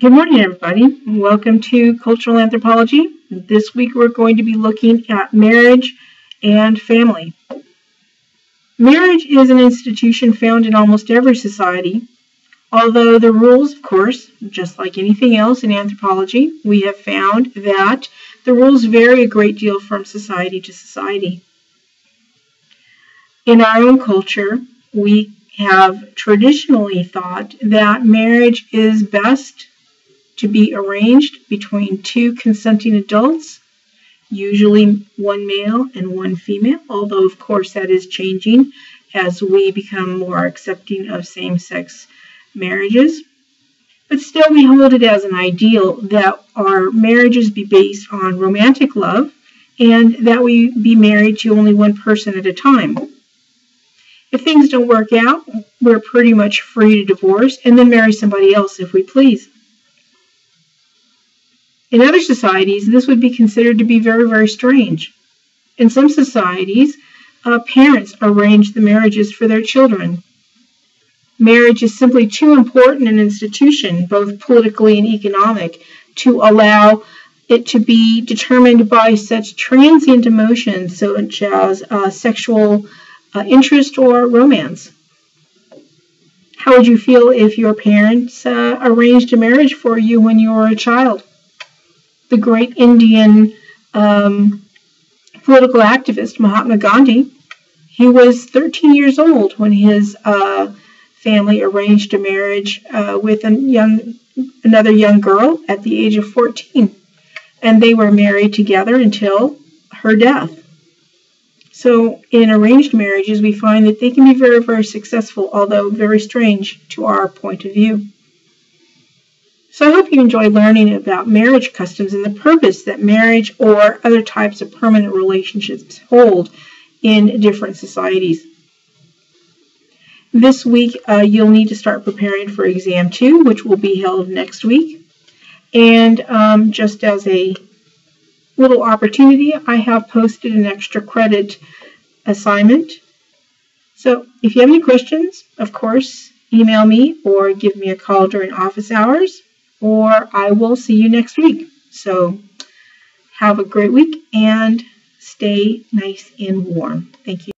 Good morning, everybody. Welcome to Cultural Anthropology. This week we're going to be looking at marriage and family. Marriage is an institution found in almost every society, although the rules, of course, just like anything else in anthropology, we have found that the rules vary a great deal from society to society. In our own culture, we have traditionally thought that marriage is best to be arranged between two consenting adults, usually one male and one female, although, of course, that is changing as we become more accepting of same sex marriages. But still, we hold it as an ideal that our marriages be based on romantic love and that we be married to only one person at a time. If things don't work out, we're pretty much free to divorce and then marry somebody else if we please. In other societies, this would be considered to be very, very strange. In some societies, uh, parents arrange the marriages for their children. Marriage is simply too important an institution, both politically and economic, to allow it to be determined by such transient emotions such as uh, sexual uh, interest or romance. How would you feel if your parents uh, arranged a marriage for you when you were a child? The great Indian um, political activist Mahatma Gandhi. He was 13 years old when his uh, family arranged a marriage uh, with a young, another young girl at the age of 14, and they were married together until her death. So, in arranged marriages, we find that they can be very, very successful, although very strange to our point of view. So I hope you enjoy learning about marriage customs and the purpose that marriage or other types of permanent relationships hold in different societies. This week, uh, you'll need to start preparing for exam two, which will be held next week. And um, just as a little opportunity, I have posted an extra credit assignment. So if you have any questions, of course, email me or give me a call during office hours or I will see you next week. So have a great week and stay nice and warm. Thank you.